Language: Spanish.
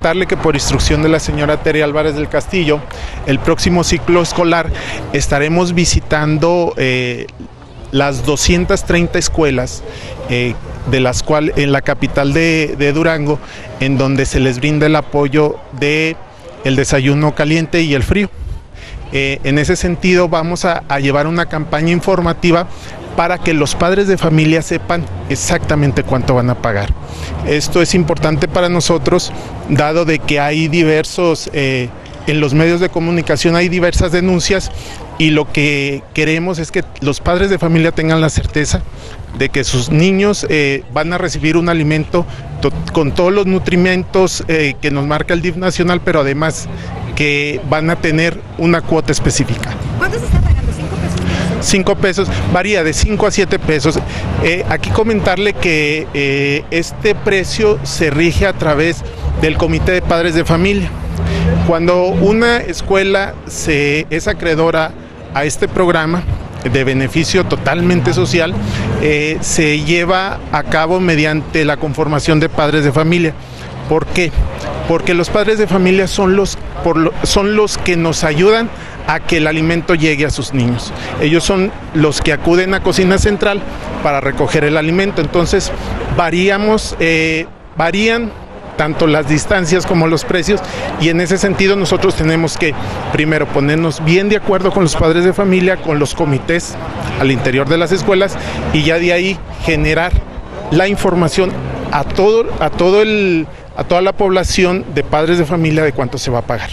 que por instrucción de la señora Tere Álvarez del Castillo, el próximo ciclo escolar estaremos visitando eh, las 230 escuelas eh, de las cuales en la capital de, Durango, en donde se les brinda el apoyo de desayuno caliente y el frío. Eh, en ese sentido vamos a, llevar una campaña informativa para que los padres de familia sepan exactamente cuánto van a pagar. Esto es importante para nosotros, dado de que hay diversos, eh, en los medios de comunicación hay diversas denuncias y lo que queremos es que los padres de familia tengan la certeza de que sus niños eh, van a recibir un alimento con todos los nutrimentos eh, que nos marca el DIF nacional, pero además que van a tener una cuota específica. 5 pesos, varía de 5 a 7 pesos. Eh, aquí comentarle que eh, este precio se rige a través del Comité de Padres de Familia. Cuando una escuela se, es acreedora a este programa, de beneficio totalmente social eh, se lleva a cabo mediante la conformación de padres de familia. ¿Por qué? Porque los padres de familia son los, por son los que nos ayudan a que el alimento llegue a sus niños. Ellos son los que acuden a Cocina Central para recoger el alimento. Entonces, varíamos, eh, varían tanto las distancias como los precios y en ese sentido nosotros tenemos que primero ponernos bien de acuerdo con los padres de familia, con los comités al interior de las escuelas y ya de ahí generar la información a todo a todo el a toda la población de padres de familia de cuánto se va a pagar.